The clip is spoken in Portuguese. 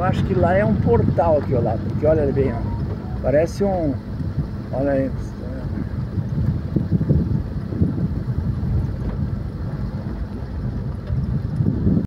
Eu acho que lá é um portal aqui, ó lá, porque olha bem, ó. Parece um... Olha aí,